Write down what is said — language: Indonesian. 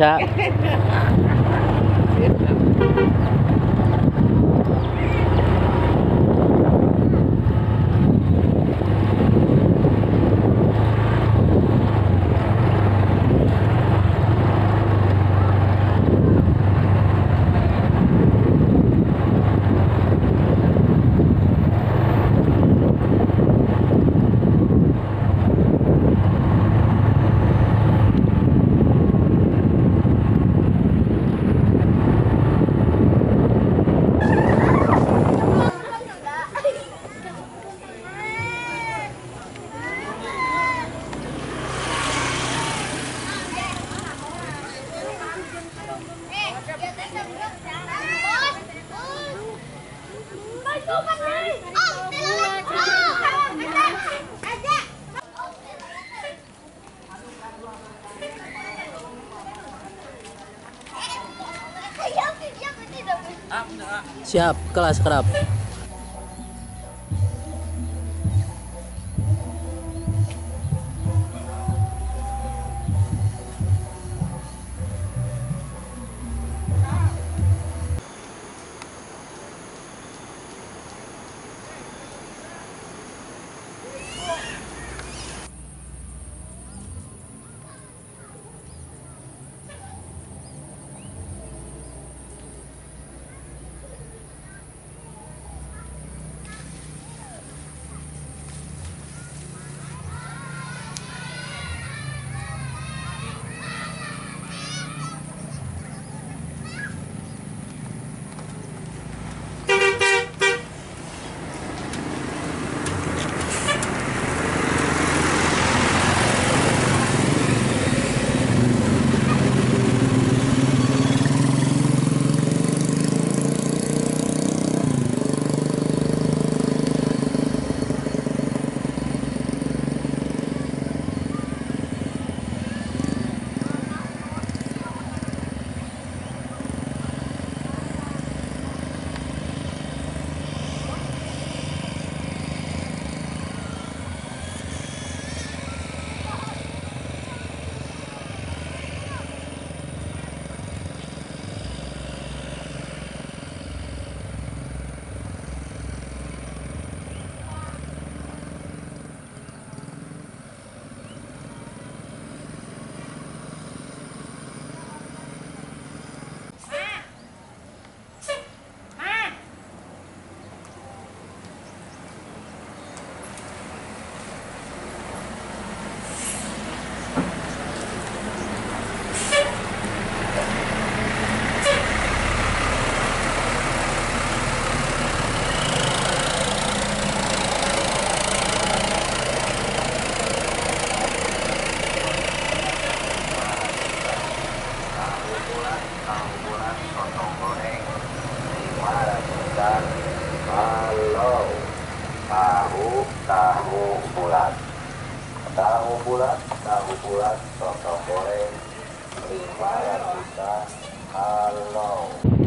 xã Siap, kelas kerap. Halo, tahu tahu bulat, tahu bulat, tahu bulat, soto goreng, lima juta. Halo.